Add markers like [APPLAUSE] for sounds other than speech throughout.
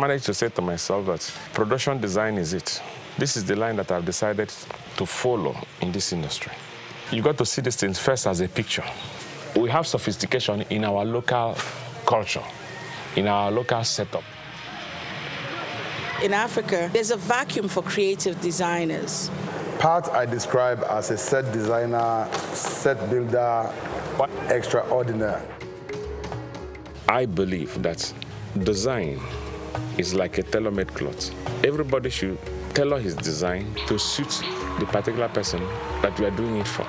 have managed to say to myself that production design is it. This is the line that I've decided to follow in this industry. You got to see these things first as a picture. We have sophistication in our local culture, in our local setup. In Africa, there's a vacuum for creative designers. Pat I describe as a set designer, set builder, extraordinary. I believe that design is like a tailor-made cloth. Everybody should tailor his design to suit the particular person that we are doing it for.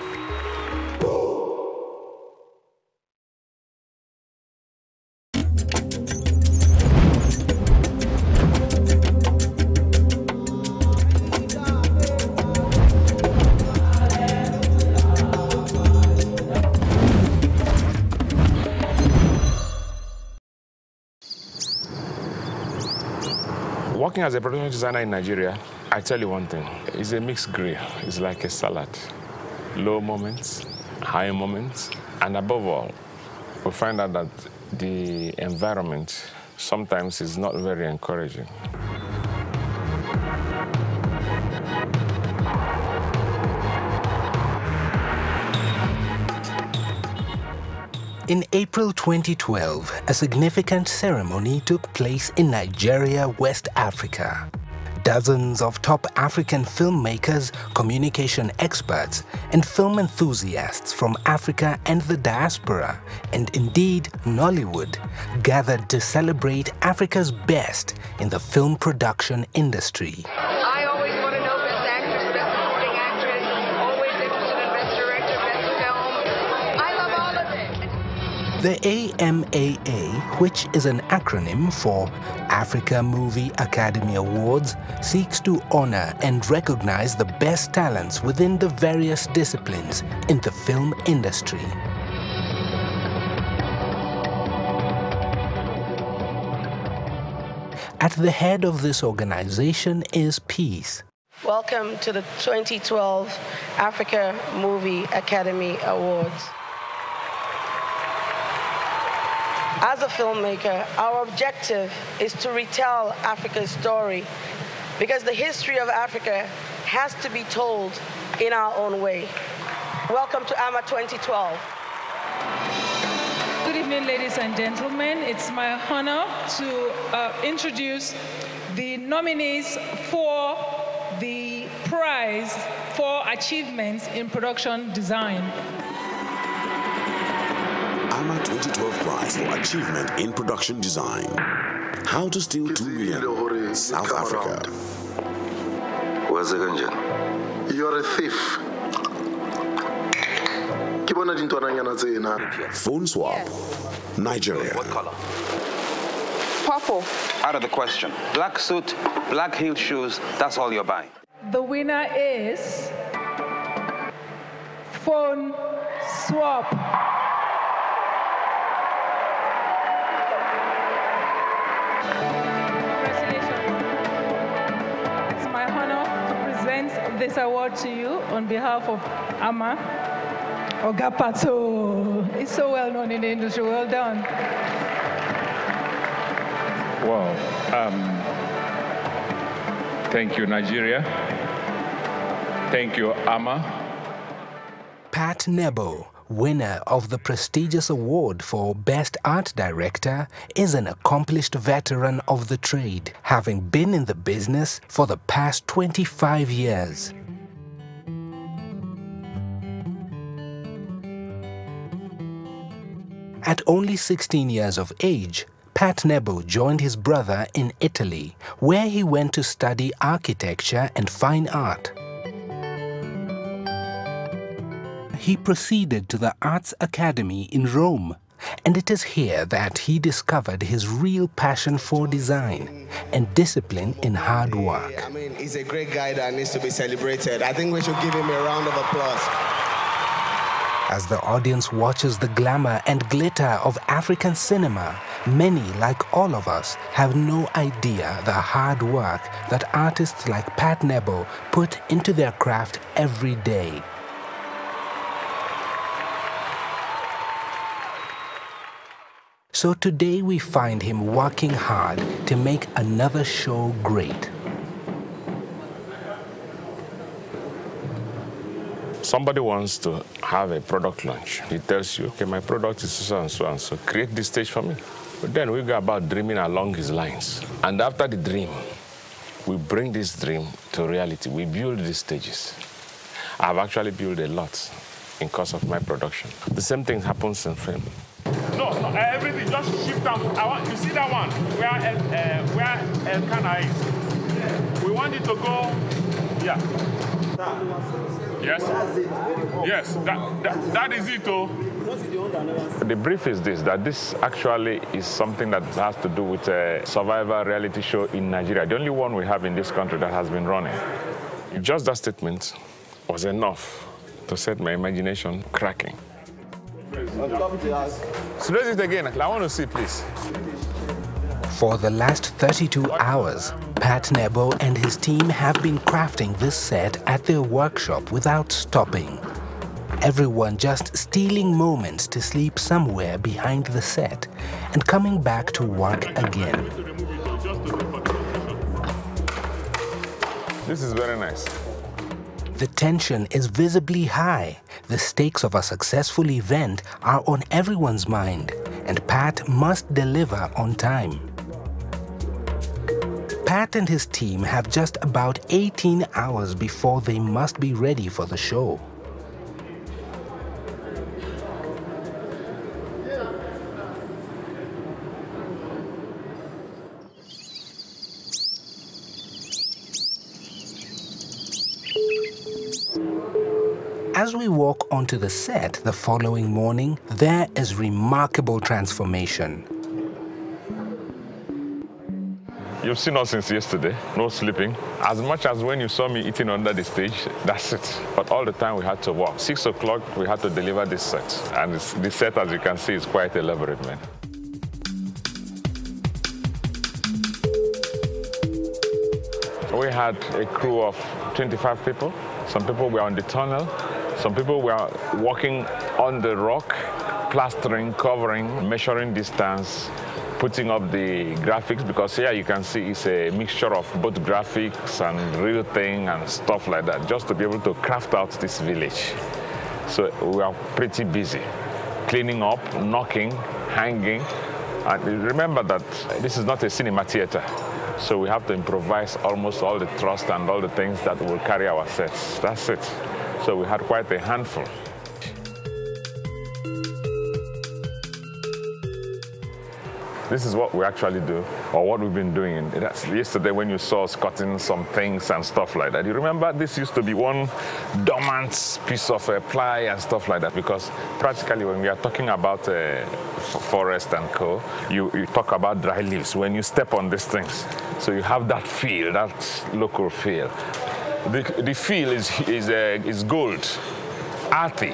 Working as a production designer in Nigeria, I tell you one thing, it's a mixed grill. It's like a salad. Low moments, high moments, and above all, we find out that the environment sometimes is not very encouraging. In April 2012, a significant ceremony took place in Nigeria, West Africa. Dozens of top African filmmakers, communication experts, and film enthusiasts from Africa and the diaspora, and indeed Nollywood, gathered to celebrate Africa's best in the film production industry. The AMAA, which is an acronym for Africa Movie Academy Awards, seeks to honor and recognize the best talents within the various disciplines in the film industry. At the head of this organization is Peace, Welcome to the 2012 Africa Movie Academy Awards. As a filmmaker, our objective is to retell Africa's story because the history of Africa has to be told in our own way. Welcome to AMA 2012. Good evening, ladies and gentlemen. It's my honor to uh, introduce the nominees for the prize for achievements in production design. AMA 2012 Prize for Achievement in Production Design. How to Steal 2 Million, South Africa. You're a thief. Ke bona dintwananyana tsena. Phone swap, Nigeria. Purple. Out of the question. Black suit, black heel shoes, that's all you're buying. The winner is Phone Swap. This award to you on behalf of AMA. Ogapato. It's so well known in the industry. Well done. Wow. Um, thank you, Nigeria. Thank you, Ama. Pat Nebo, winner of the prestigious award for Best Art Director, is an accomplished veteran of the trade, having been in the business for the past 25 years. At only 16 years of age, Pat Nebo joined his brother in Italy, where he went to study architecture and fine art. He proceeded to the Arts Academy in Rome, and it is here that he discovered his real passion for design and discipline in hard work. I mean, he's a great guy that needs to be celebrated. I think we should give him a round of applause. As the audience watches the glamour and glitter of African cinema, many, like all of us, have no idea the hard work that artists like Pat Nebo put into their craft every day. So today we find him working hard to make another show great. Somebody wants to have a product launch. He tells you, okay, my product is so and so and so. Create this stage for me. But then we go about dreaming along his lines. And after the dream, we bring this dream to reality. We build these stages. I've actually built a lot in course of my production. The same thing happens in film. No, no, uh, everything, just shift down. I want, you see that one, where, uh, uh, where Elkanah is? We want it to go, yeah. Yes? Yes, that, that, that is it, oh. The brief is this, that this actually is something that has to do with a survivor reality show in Nigeria, the only one we have in this country that has been running. Just that statement was enough to set my imagination cracking. So raise it again. I want to see, please. For the last 32 hours, Pat Nebo and his team have been crafting this set at their workshop without stopping. Everyone just stealing moments to sleep somewhere behind the set and coming back to work again. This is very nice. The tension is visibly high. The stakes of a successful event are on everyone's mind, and Pat must deliver on time. Pat and his team have just about 18 hours before they must be ready for the show. Walk onto the set the following morning, there is remarkable transformation. You've seen us since yesterday, no sleeping. As much as when you saw me eating under the stage, that's it. But all the time we had to work. Six o'clock, we had to deliver this set. And this set, as you can see, is quite elaborate, man. We had a crew of 25 people. Some people were on the tunnel. Some people were walking on the rock, plastering, covering, measuring distance, putting up the graphics because here you can see it's a mixture of both graphics and real thing and stuff like that, just to be able to craft out this village. So we are pretty busy, cleaning up, knocking, hanging. And remember that this is not a cinema theater. So we have to improvise almost all the thrust and all the things that will carry our sets. That's it. So we had quite a handful. This is what we actually do, or what we've been doing. That's yesterday when you saw us cutting some things and stuff like that. You remember this used to be one dormant piece of uh, ply and stuff like that, because practically when we are talking about uh, forest and co, you, you talk about dry leaves when you step on these things. So you have that feel, that local feel. The, the feel is, is, uh, is gold, earthy.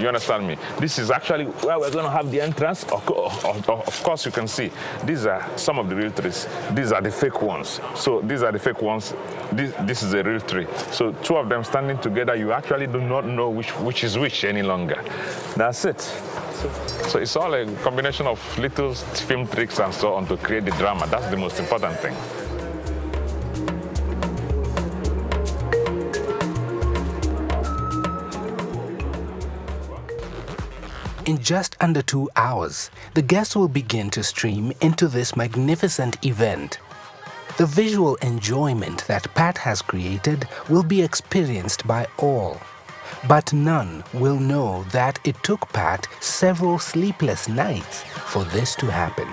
You understand me? This is actually where we're going to have the entrance. Of, of, of, course, you can see these are some of the real trees. These are the fake ones. So these are the fake ones. This, this is a real tree. So two of them standing together, you actually do not know which, which is which any longer. That's it. So it's all a combination of little film tricks and so on to create the drama. That's the most important thing. In just under two hours, the guests will begin to stream into this magnificent event. The visual enjoyment that Pat has created will be experienced by all. But none will know that it took Pat several sleepless nights for this to happen.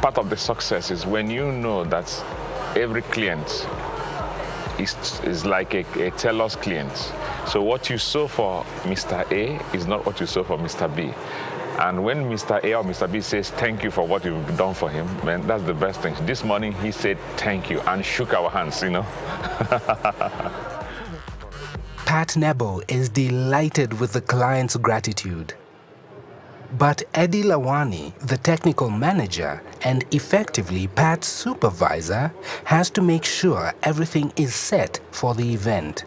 Part of the success is when you know that every client is, is like a, a client. So what you saw for Mr. A is not what you saw for Mr. B. And when Mr. A or Mr. B says thank you for what you've done for him, man, that's the best thing. This morning he said thank you and shook our hands, you know. [LAUGHS] Pat Nebo is delighted with the client's gratitude. But Eddie Lawani, the technical manager and effectively Pat's supervisor, has to make sure everything is set for the event.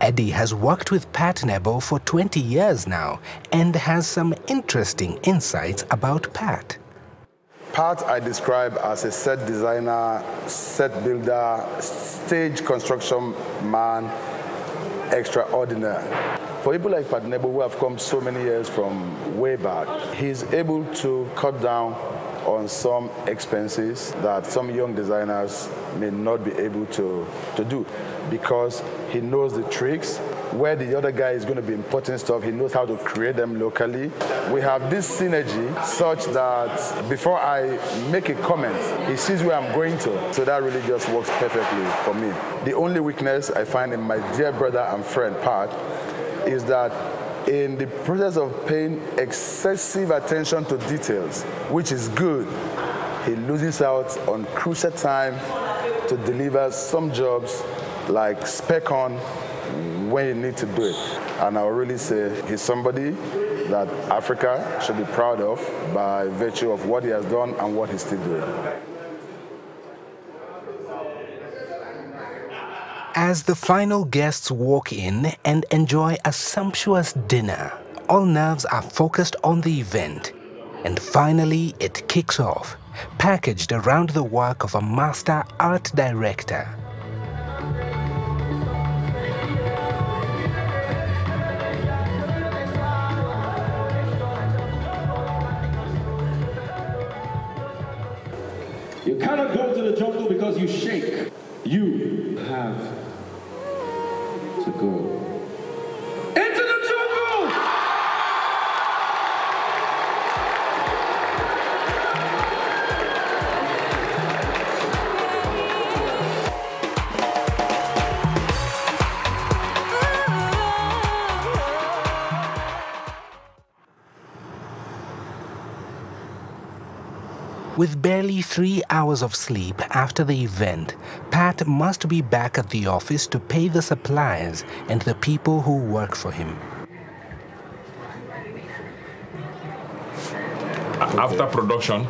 Eddie has worked with Pat Nebo for 20 years now and has some interesting insights about Pat. Pat I describe as a set designer, set builder, stage construction man, extraordinary. For people like Pat Nebo who have come so many years from way back, he's able to cut down on some expenses that some young designers may not be able to, to do because he knows the tricks. Where the other guy is going to be importing stuff, he knows how to create them locally. We have this synergy such that before I make a comment, he sees where I'm going to. So that really just works perfectly for me. The only weakness I find in my dear brother and friend, Pat, is that in the process of paying excessive attention to details, which is good, he loses out on crucial time to deliver some jobs like spec on when you need to do it. And I'll really say he's somebody that Africa should be proud of by virtue of what he has done and what he's still doing. As the final guests walk in and enjoy a sumptuous dinner, all nerves are focused on the event. And finally, it kicks off, packaged around the work of a master art director. You cannot go to the jungle because you shake. You have to With barely three hours of sleep after the event, Pat must be back at the office to pay the suppliers and the people who work for him. After production,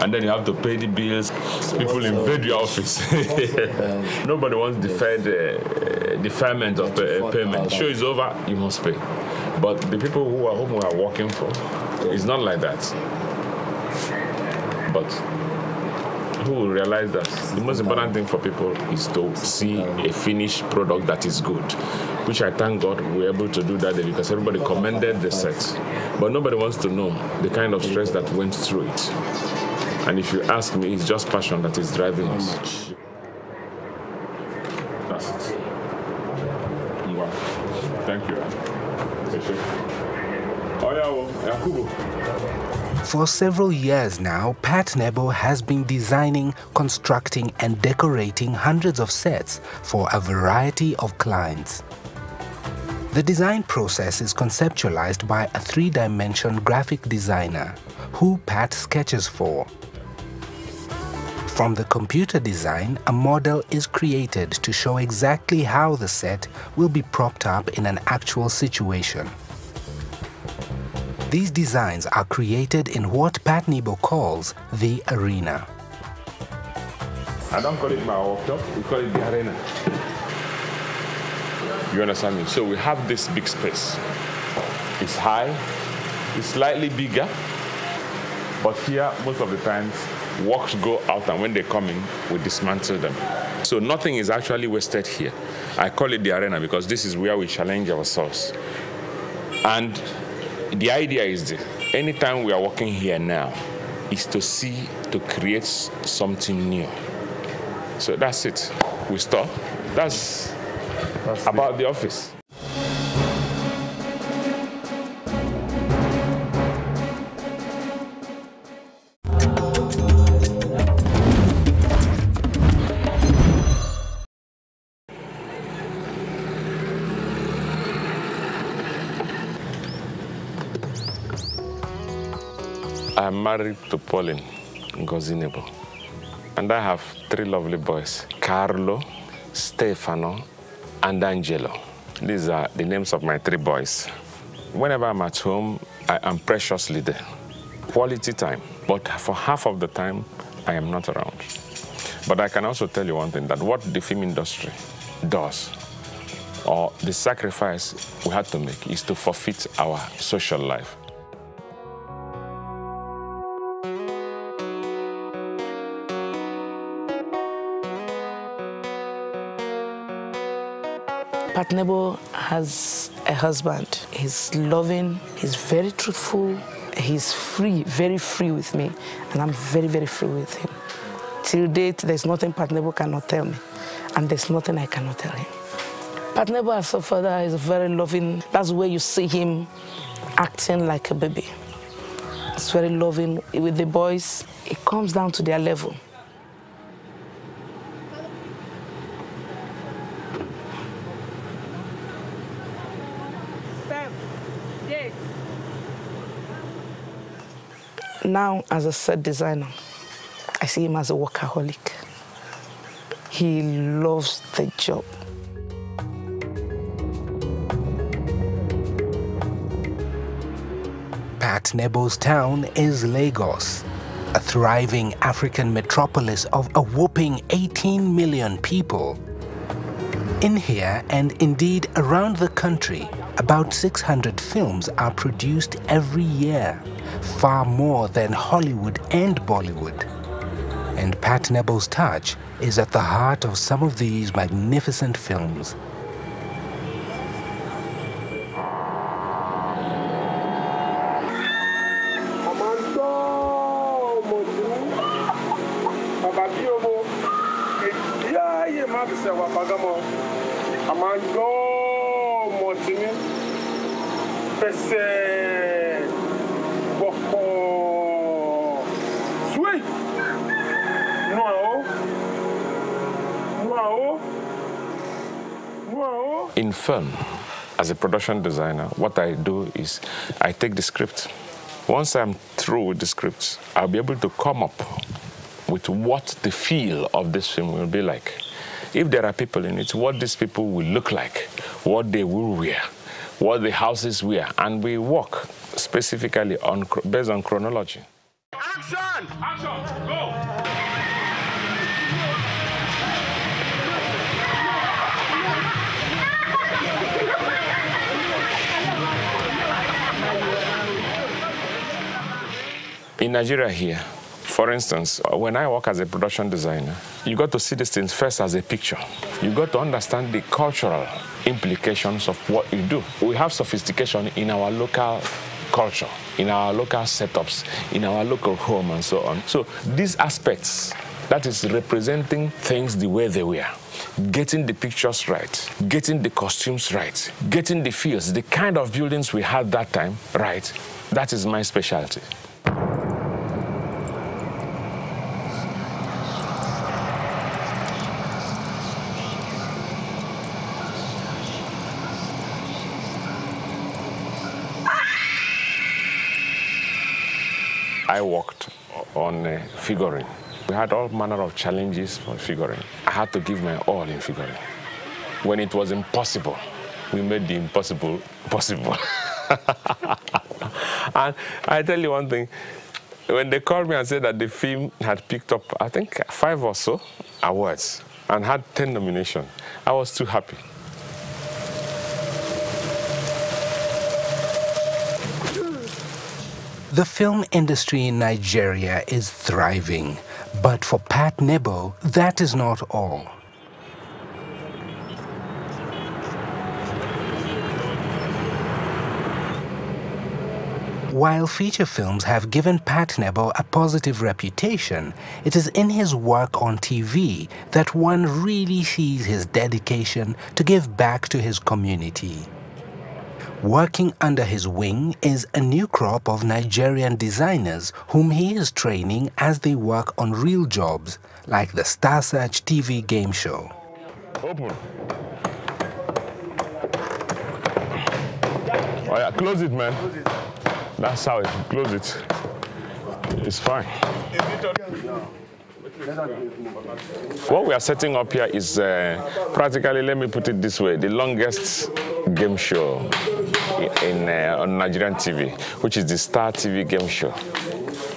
and then you have to pay the bills. People invade your office. [LAUGHS] Nobody wants deferred uh, deferment of uh, payment. Show is over, you must pay. But the people who are whom we are working for, it's not like that. Who will realize that the most important thing for people is to see a finished product that is good, which I thank God we were able to do that day because everybody commended the set. But nobody wants to know the kind of stress that went through it. And if you ask me, it's just passion that is driving us. That's it. Thank you. Eh? Oh, yeah, well, Yakubu. For several years now, Pat Nebo has been designing, constructing, and decorating hundreds of sets for a variety of clients. The design process is conceptualized by a three dimension graphic designer who Pat sketches for. From the computer design, a model is created to show exactly how the set will be propped up in an actual situation. These designs are created in what Pat Nebo calls the arena. I don't call it my workshop, we call it the arena. You understand me? So we have this big space. It's high, it's slightly bigger, but here, most of the times, works go out, and when they come in, we dismantle them. So nothing is actually wasted here. I call it the arena because this is where we challenge ourselves. And the idea is this anytime we are working here now, is to see, to create something new. So that's it. We stop. That's, that's about the office. I'm married to Pauline Ngozi Nebo. And I have three lovely boys, Carlo, Stefano, and Angelo. These are the names of my three boys. Whenever I'm at home, I am preciously there. Quality time. But for half of the time, I am not around. But I can also tell you one thing, that what the film industry does or the sacrifice we had to make is to forfeit our social life. Pat Nebo has a husband. He's loving, he's very truthful, he's free, very free with me, and I'm very, very free with him. Till date, there's nothing Pat Nebo cannot tell me, and there's nothing I cannot tell him. Pat Nebo as a father is very loving. That's where you see him acting like a baby. He's very loving with the boys. It comes down to their level. Now, as a set designer, I see him as a workaholic. He loves the job. Pat Nebo's town is Lagos, a thriving African metropolis of a whopping 18 million people. In here, and indeed around the country, about 600 films are produced every year, far more than Hollywood and Bollywood. And Pat Nebo's touch is at the heart of some of these magnificent films. In film, as a production designer, what I do is I take the script. Once I'm through with the script, I'll be able to come up with what the feel of this film will be like. If there are people in it, what these people will look like, what they will wear, what the houses wear, and we work specifically on based on chronology. Action! Action! In Nigeria here, for instance, uh, when I work as a production designer, you got to see these things first as a picture. You got to understand the cultural implications of what you do. We have sophistication in our local culture, in our local setups, in our local home, and so on. So these aspects, that is representing things the way they were, getting the pictures right, getting the costumes right, getting the feels, the kind of buildings we had that time right, that is my specialty. I worked on uh, Figurine. We had all manner of challenges for Figurine. I had to give my all in Figurine. When it was impossible, we made the impossible possible. [LAUGHS] and I tell you one thing, when they called me and said that the film had picked up, I think, five or so awards and had 10 nominations, I was too happy. The film industry in Nigeria is thriving, but for Pat Nebo, that is not all. While feature films have given Pat Nebo a positive reputation, it is in his work on TV that one really sees his dedication to give back to his community. Working under his wing is a new crop of Nigerian designers whom he is training as they work on real jobs, like the Star Search TV game show. Open. Oh yeah, close it, man. That's how it, close it. It's fine. What we are setting up here is uh, practically, let me put it this way, the longest game show in uh, on Nigerian TV, which is the Star TV game show.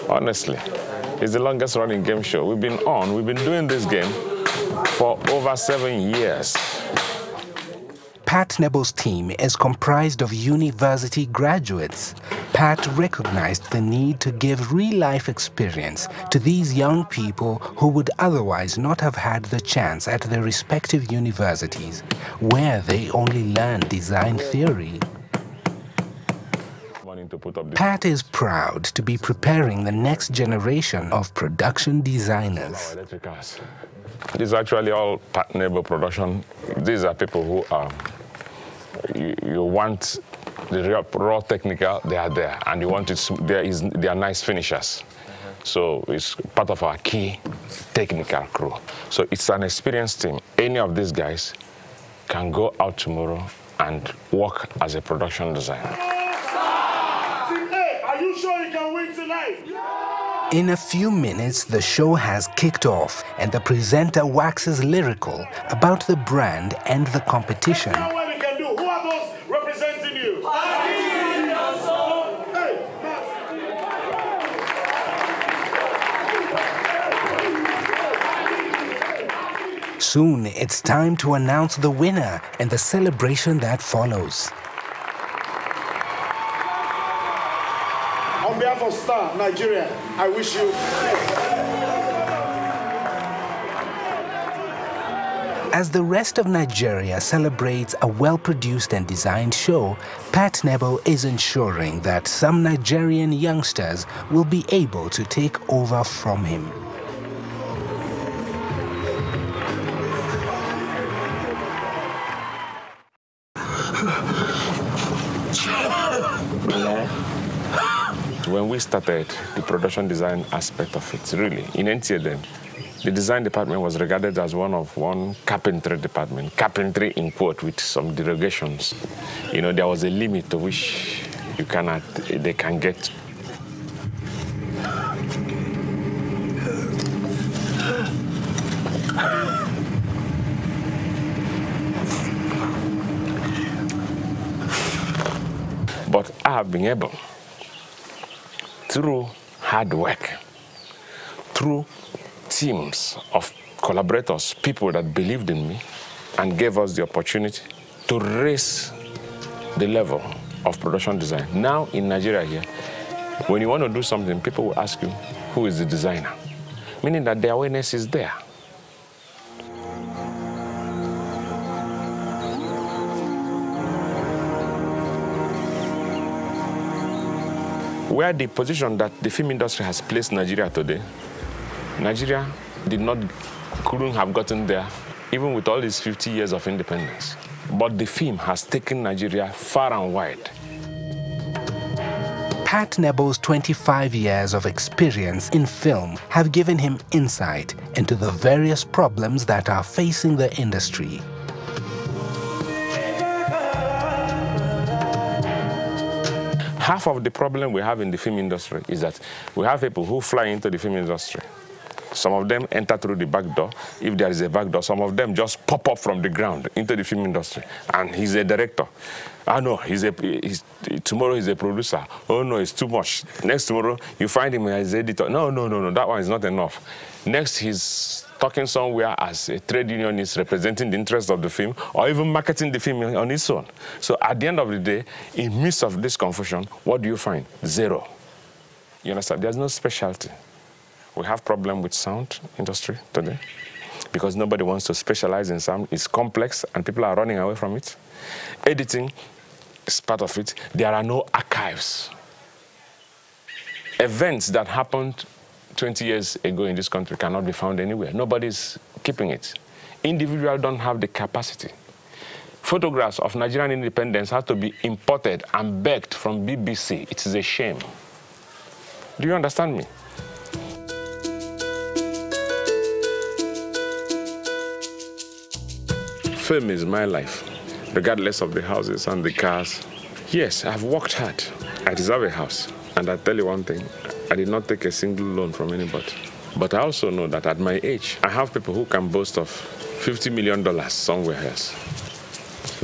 Honestly, it's the longest running game show. We've been on, we've been doing this game for over seven years. Pat Nebo's team is comprised of university graduates. Pat recognized the need to give real-life experience to these young people who would otherwise not have had the chance at their respective universities, where they only learn design theory. Pat is proud to be preparing the next generation of production designers. This is actually all Pat Nebel production. These are people who are, you, you want the real, raw technical, they are there. And you want it, there is, they are nice finishers. Uh-huh. So it's part of our key technical crew. So it's an experienced team. Any of these guys can go out tomorrow and work as a production designer. Are you sure you can win tonight? In a few minutes, the show has kicked off and the presenter waxes lyrical about the brand and the competition. Now what we can do? Who are those representing you? Hey, Soon, it's time to announce the winner and the celebration that follows. On behalf of Star Nigeria, I wish you. As the rest of Nigeria celebrates a well-produced and designed show, Pat Nebo is ensuring that some Nigerian youngsters will be able to take over from him. Started the production design aspect of it, really, in then, the design department was regarded as one of one carpentry department, carpentry in quote with some derogations. You know, there was a limit to which you cannot, they can get. But I have been able, through hard work, through teams of collaborators, people that believed in me and gave us the opportunity to raise the level of production design. Now in Nigeria here, when you want to do something, people will ask you, who is the designer? Meaning that the awareness is there. Where the position that the film industry has placed Nigeria today, Nigeria did not, couldn't have gotten there even with all these 50 years of independence. But the film has taken Nigeria far and wide. Pat Nebo's 25 years of experience in film have given him insight into the various problems that are facing the industry. Half of the problem we have in the film industry is that we have people who fly into the film industry. Some of them enter through the back door. If there is a back door, some of them just pop up from the ground into the film industry. And he's a director. Ah, I know he's a he's, tomorrow he's a producer. Oh no, it's too much. Next tomorrow you find him as editor. No, no, no, no. That one is not enough. Next he's talking somewhere as a trade unionist representing the interests of the film or even marketing the film on its own. So at the end of the day, in midst of this confusion, what do you find? Zero. You understand? There's no specialty. We have problem with sound industry today because nobody wants to specialize in sound. It's complex and people are running away from it. Editing is part of it. There are no archives. Events that happened 20 years ago in this country cannot be found anywhere. Nobody's keeping it. Individuals don't have the capacity. Photographs of Nigerian independence have to be imported and begged from BBC. It is a shame. Do you understand me? Fame is my life, regardless of the houses and the cars. Yes, I've worked hard. I deserve a house. And I tell you one thing, I did not take a single loan from anybody. But I also know that at my age, I have people who can boast of $50 million somewhere else.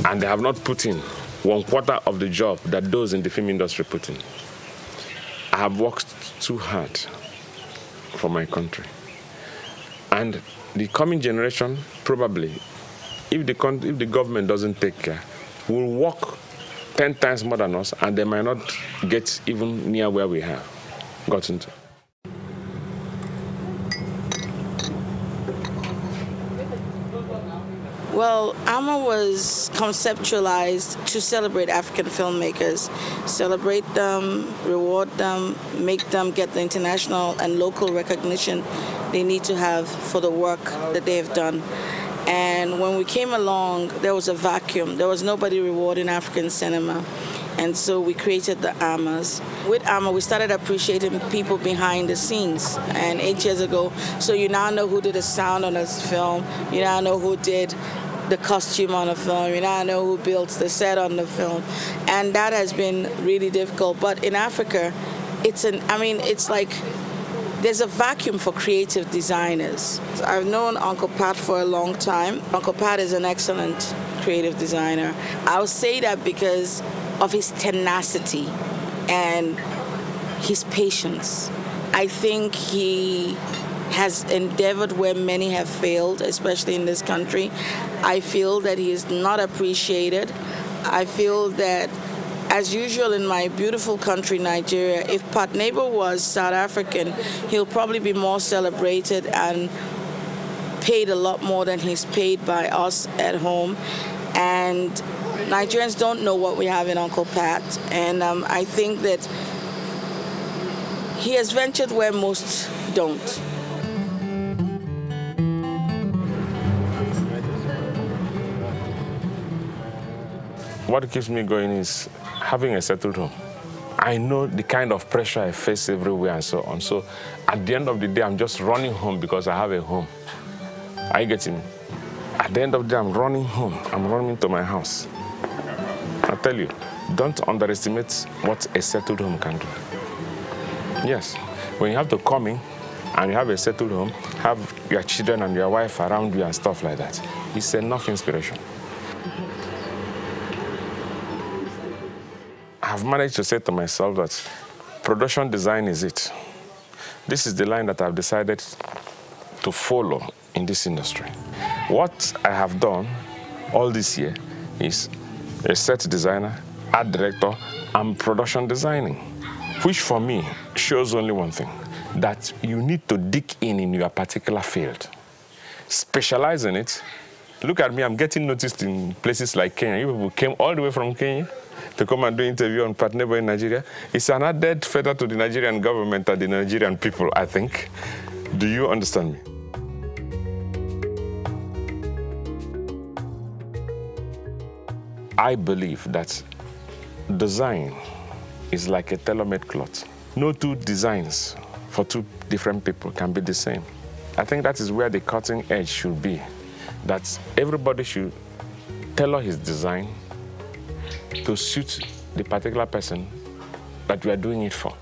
And they have not put in one quarter of the job that those in the film industry put in. I have worked too hard for my country. And the coming generation, probably, if the, if the government doesn't take care, will work 10 times more than us and they might not get even near where we have gotten to. Well, AMA was conceptualized to celebrate African filmmakers, celebrate them, reward them, make them get the international and local recognition they need to have for the work that they have done. And when we came along, there was a vacuum. There was nobody rewarding African cinema. And so we created the AMAs. With AMA, we started appreciating people behind the scenes. And eight years ago, so you now know who did the sound on this film. You now know who did the costume on the film. You now know who built the set on the film. And that has been really difficult. But in Africa, it's an, I mean, it's like there's a vacuum for creative designers. I've known Uncle Pat for a long time. Uncle Pat is an excellent creative designer. I'll say that because of his tenacity and his patience. I think he has endeavored where many have failed, especially in this country. I feel that he is not appreciated. I feel that as usual in my beautiful country, Nigeria, if Pat Nebo was South African, he'll probably be more celebrated and paid a lot more than he's paid by us at home. And Nigerians don't know what we have in Uncle Pat. And um, I think that he has ventured where most don't. What keeps me going is having a settled home. I know the kind of pressure I face everywhere and so on. So at the end of the day, I'm just running home because I have a home. Are you getting me? At the end of the day, I'm running home. I'm running to my house. I tell you, don't underestimate what a settled home can do. Yes, when you have to come in and you have a settled home, have your children and your wife around you and stuff like that, it's enough inspiration. I've managed to say to myself that production design is it. This is the line that I've decided to follow in this industry. What I have done all this year is a set designer, art director, and production designing, which for me shows only one thing, that you need to dig in in your particular field. Specialize in it. Look at me, I'm getting noticed in places like Kenya. You people came all the way from Kenya to come and do interview on Pat Nebo in Nigeria. It's an added feather to the Nigerian government and the Nigerian people, I think. Do you understand me? I believe that design is like a tailor-made cloth. No two designs for two different people can be the same. I think that is where the cutting edge should be, that everybody should tailor his design to suit the particular person that we are doing it for.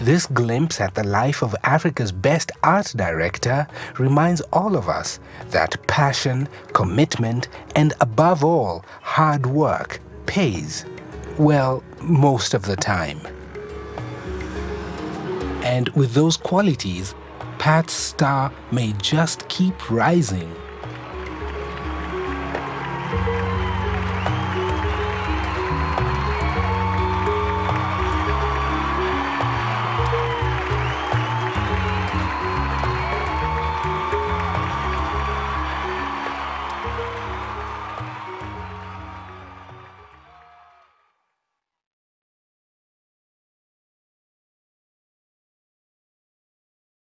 This glimpse at the life of Africa's best art director reminds all of us that passion, commitment, and above all, hard work pays. Well, most of the time. And with those qualities, Pat's star may just keep rising.